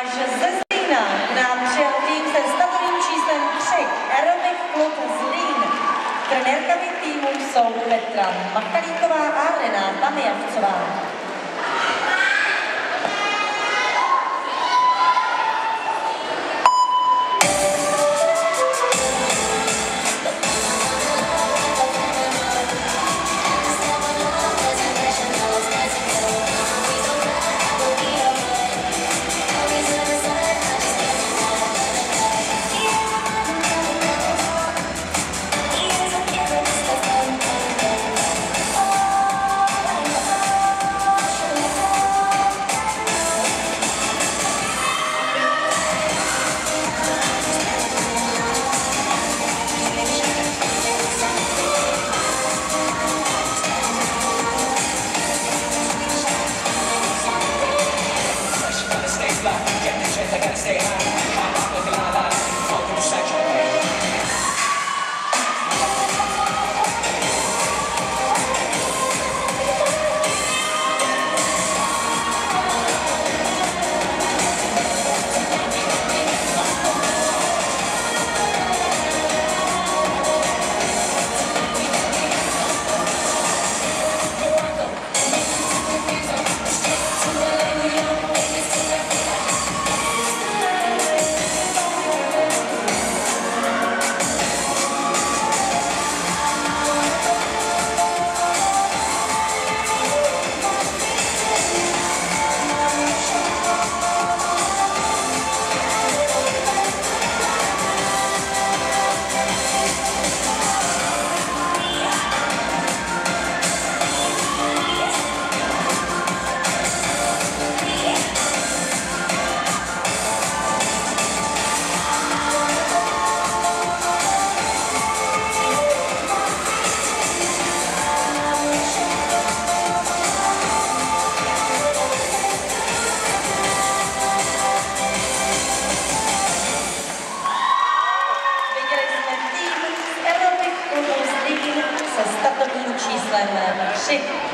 Až ze Zlína nám přijel tým se statovým číslem 3, Aerobic Klub Zlín. Trenérkami týmu jsou Petra Machalíková a Renáta Mijavcová. say tým z